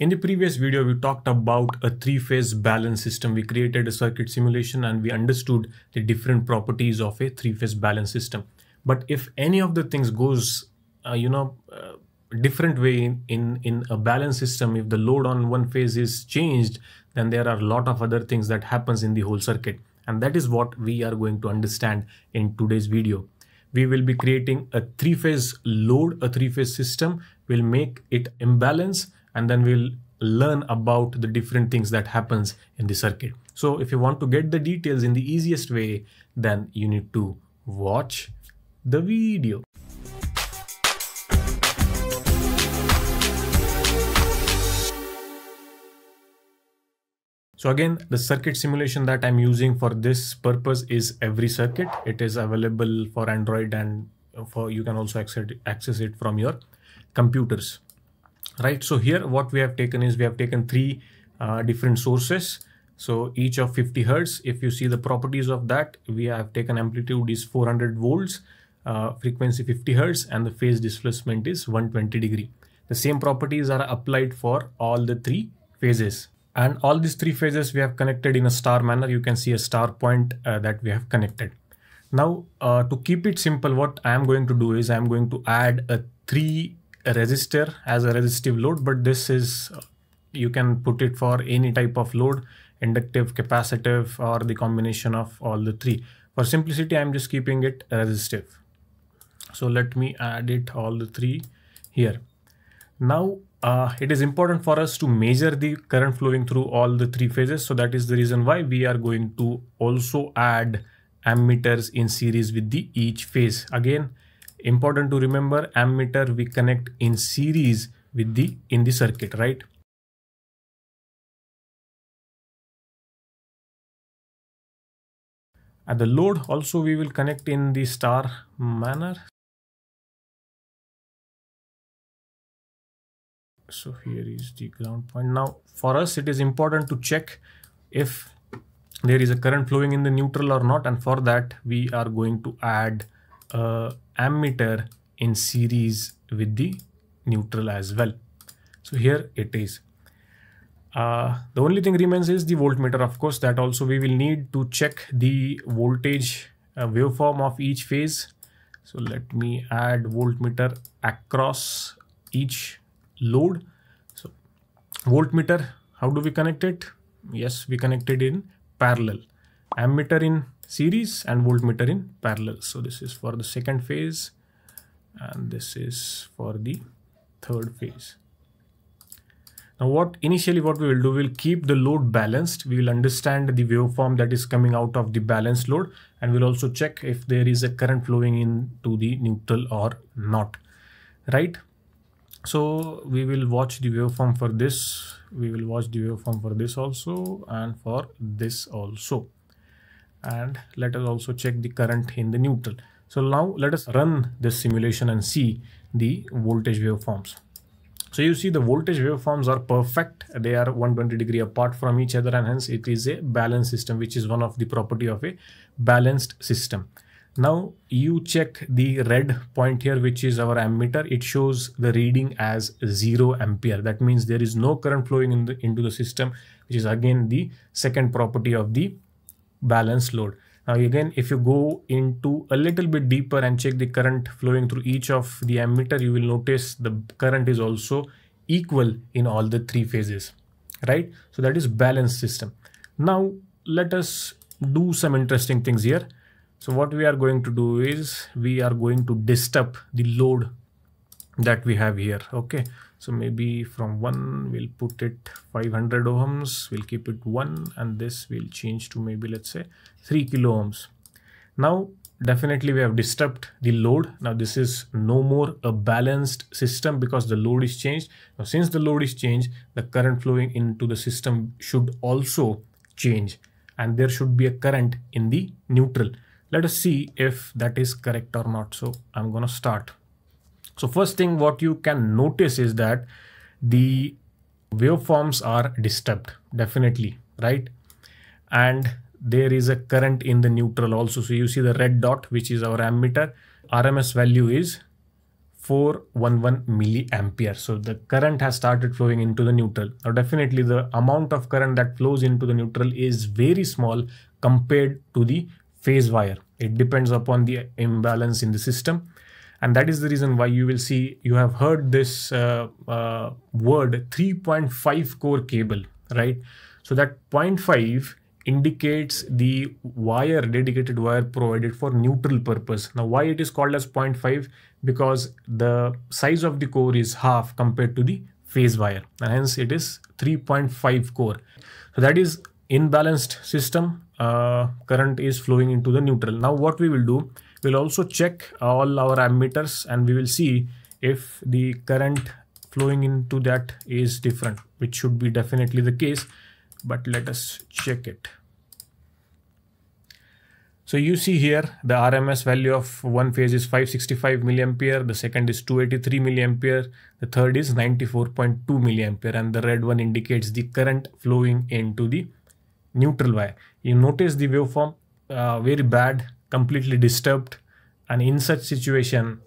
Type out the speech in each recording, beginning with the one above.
In the previous video, we talked about a three-phase balance system. We created a circuit simulation and we understood the different properties of a three-phase balance system. But if any of the things goes, uh, you know, uh, different way in, in, in a balance system, if the load on one phase is changed, then there are a lot of other things that happens in the whole circuit. And that is what we are going to understand in today's video. We will be creating a three-phase load, a three-phase system, will make it imbalance and then we'll learn about the different things that happens in the circuit. So if you want to get the details in the easiest way, then you need to watch the video. So again, the circuit simulation that I'm using for this purpose is EveryCircuit. It is available for Android and for you can also access it from your computers right so here what we have taken is we have taken three uh, different sources. So each of 50 hertz if you see the properties of that we have taken amplitude is 400 volts uh, frequency 50 hertz and the phase displacement is 120 degree. The same properties are applied for all the three phases. And all these three phases we have connected in a star manner. You can see a star point uh, that we have connected. Now uh, to keep it simple what i am going to do is i am going to add a three a resistor as a resistive load but this is you can put it for any type of load inductive capacitive or the combination of all the three. For simplicity i'm just keeping it resistive. So let me add it all the three here. Now uh, it is important for us to measure the current flowing through all the three phases. So that is the reason why we are going to also add ammeters in series with the each phase. Again important to remember ammeter we connect in series with the in the circuit right? At the load also we will connect in the star manner. So here is the ground point. Now for us it is important to check if there is a current flowing in the neutral or not and for that we are going to add a ammeter in series with the neutral as well. So here it is. Uh, the only thing remains is the voltmeter. Of course, that also we will need to check the voltage uh, waveform of each phase. So let me add voltmeter across each load. So voltmeter, how do we connect it? Yes, we connected in parallel. Ammeter in series and voltmeter in parallel. So this is for the second phase and this is for the third phase. Now what initially what we will do, we'll keep the load balanced. We will understand the waveform that is coming out of the balanced load and we'll also check if there is a current flowing into the neutral or not, right? So we will watch the waveform for this. We will watch the waveform for this also and for this also and let us also check the current in the neutral. So now let us run this simulation and see the voltage waveforms. So you see the voltage waveforms are perfect. They are 120 degree apart from each other and hence it is a balanced system which is one of the property of a balanced system. Now you check the red point here which is our ammeter. It shows the reading as 0 ampere. That means there is no current flowing in the, into the system which is again the second property of the balance load. Now again, if you go into a little bit deeper and check the current flowing through each of the ammeter, you will notice the current is also equal in all the three phases, right? So that is balanced system. Now let us do some interesting things here. So what we are going to do is we are going to disturb the load that we have here. Okay, so maybe from 1 we'll put it 500 ohms we'll keep it 1 and this will change to maybe let's say 3 kilo ohms. Now definitely we have disturbed the load. Now this is no more a balanced system because the load is changed. Now since the load is changed the current flowing into the system should also change and there should be a current in the neutral. Let us see if that is correct or not. So i'm going to start so first thing what you can notice is that the waveforms are disturbed definitely, right? And there is a current in the neutral also. So you see the red dot, which is our ammeter. RMS value is 411 milliampere. So the current has started flowing into the neutral. Now definitely the amount of current that flows into the neutral is very small compared to the phase wire. It depends upon the imbalance in the system. And that is the reason why you will see, you have heard this uh, uh, word 3.5 core cable, right? So that 0.5 indicates the wire, dedicated wire provided for neutral purpose. Now why it is called as 0.5? Because the size of the core is half compared to the phase wire and hence it is 3.5 core. So that is in balanced system uh, current is flowing into the neutral. Now what we will do, we'll also check all our ammeters and we will see if the current flowing into that is different, which should be definitely the case, but let us check it. So you see here the RMS value of one phase is 565 milliampere, the second is 283 milliampere, the third is 94.2 milliampere and the red one indicates the current flowing into the neutral wire. You notice the waveform uh, very bad, completely disturbed and in such situation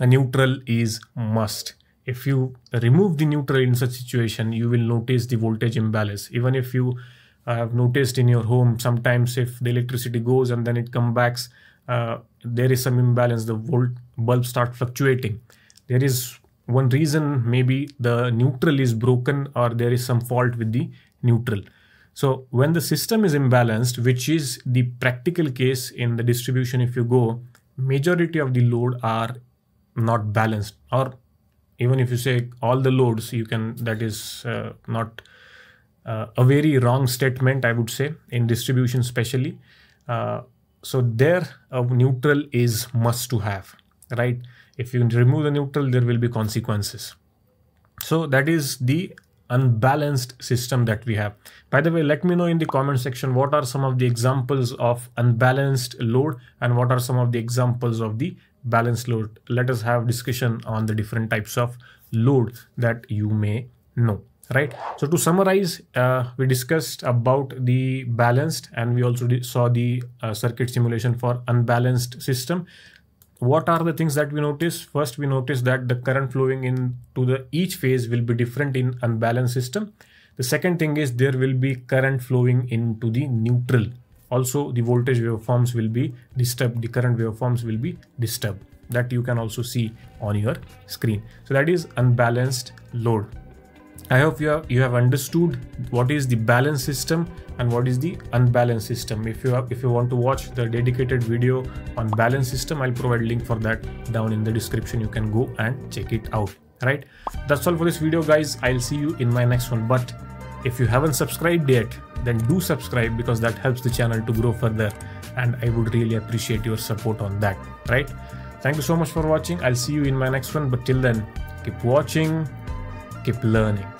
a neutral is must. If you remove the neutral in such situation, you will notice the voltage imbalance. Even if you uh, have noticed in your home, sometimes if the electricity goes and then it comes back, uh, there is some imbalance, the volt bulb start fluctuating. There is one reason maybe the neutral is broken or there is some fault with the neutral. So when the system is imbalanced, which is the practical case in the distribution, if you go, majority of the load are not balanced or even if you say all the loads, you can, that is uh, not uh, a very wrong statement, I would say in distribution, especially. Uh, so there a neutral is must to have, right? If you remove the neutral, there will be consequences. So that is the unbalanced system that we have. By the way, let me know in the comment section what are some of the examples of unbalanced load and what are some of the examples of the balanced load. Let us have discussion on the different types of load that you may know right so to summarize uh, we discussed about the balanced and we also saw the uh, circuit simulation for unbalanced system what are the things that we notice? First, we notice that the current flowing into the each phase will be different in unbalanced system. The second thing is there will be current flowing into the neutral. Also, the voltage waveforms will be disturbed. The current waveforms will be disturbed. That you can also see on your screen. So that is unbalanced load. I hope you have, you have understood what is the balance system and what is the unbalanced system. If you have, if you want to watch the dedicated video on balance system, I'll provide link for that down in the description. You can go and check it out. Right. That's all for this video, guys. I'll see you in my next one. But if you haven't subscribed yet, then do subscribe because that helps the channel to grow further. And I would really appreciate your support on that. Right. Thank you so much for watching. I'll see you in my next one. But till then, keep watching, keep learning.